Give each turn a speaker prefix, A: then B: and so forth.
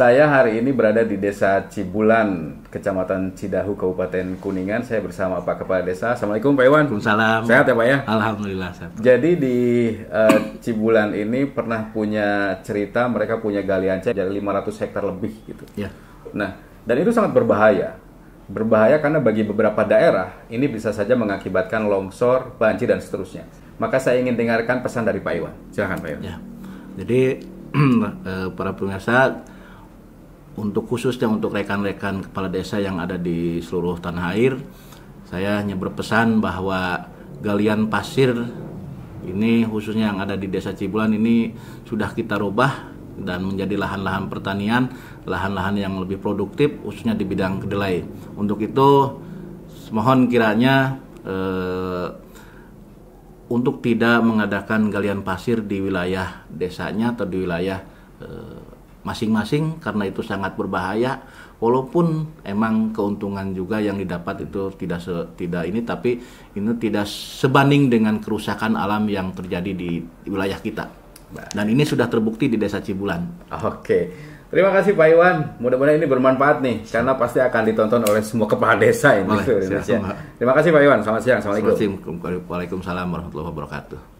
A: Saya hari ini berada di Desa Cibulan, Kecamatan Cidahu, Kabupaten Kuningan. Saya bersama Pak Kepala Desa. Assalamualaikum Pak Iwan.
B: Waalaikumsalam.
A: Sehat ya Pak ya?
B: Alhamdulillah sehat.
A: Jadi di uh, Cibulan ini pernah punya cerita mereka punya galian C dari 500 hektar lebih gitu.
B: Ya.
A: Nah, dan itu sangat berbahaya. Berbahaya karena bagi beberapa daerah ini bisa saja mengakibatkan longsor, banjir dan seterusnya. Maka saya ingin dengarkan pesan dari Pak Iwan. Silakan Pak Iwan.
B: Ya. Jadi eh, para pemirsa untuk khususnya untuk rekan-rekan kepala desa yang ada di seluruh tanah air, saya hanya berpesan bahwa galian pasir ini khususnya yang ada di desa Cibulan ini sudah kita rubah dan menjadi lahan-lahan pertanian, lahan-lahan yang lebih produktif khususnya di bidang kedelai. Untuk itu mohon kiranya eh, untuk tidak mengadakan galian pasir di wilayah desanya atau di wilayah eh, masing-masing karena itu sangat berbahaya walaupun emang keuntungan juga yang didapat itu tidak se, tidak ini tapi ini tidak sebanding dengan kerusakan alam yang terjadi di, di wilayah kita dan ini sudah terbukti di desa Cibulan.
A: Oke, terima kasih Pak Iwan. Mudah-mudahan ini bermanfaat nih karena pasti akan ditonton oleh semua kepala desa ini
B: Boleh,
A: Indonesia. Terima kasih Pak Iwan. Selamat siang. Assalamualaikum.
B: Waalaikumsalam warahmatullahi wabarakatuh.